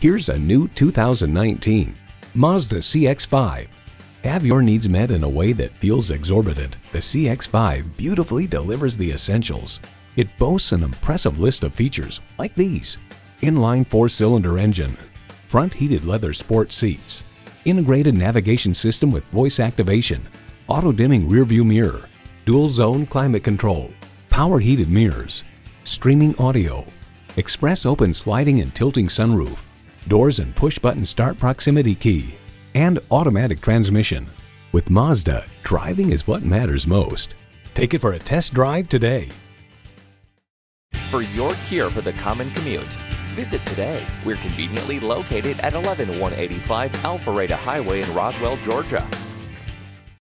Here's a new 2019 Mazda CX-5. Have your needs met in a way that feels exorbitant. The CX-5 beautifully delivers the essentials. It boasts an impressive list of features like these. Inline four-cylinder engine, front heated leather sport seats, integrated navigation system with voice activation, auto-dimming rearview mirror, dual zone climate control, power heated mirrors, streaming audio, express open sliding and tilting sunroof, doors and push button start proximity key, and automatic transmission. With Mazda, driving is what matters most. Take it for a test drive today. For your cure for the common commute, visit today. We're conveniently located at 11185 Alpharetta Highway in Roswell, Georgia.